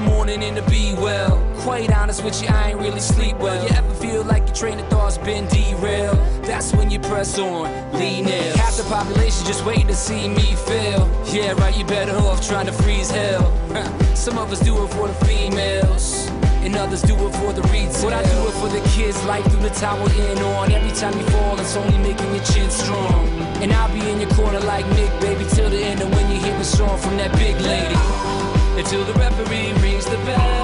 the morning and to be well. Quite honest with you, I ain't really sleep well. You ever feel like your train of thought's been derailed? That's when you press on, lean in. Half the population just waiting to see me fail. Yeah, right, you better off trying to freeze hell. Some of us do it for the females. And others do it for the retail. But I do it for the kids, life through the tower in on. Every time you fall, it's only making your chin strong. And I'll be in your corner like Nick, baby, till the end. of a song from that big lady, until the referee rings the bell,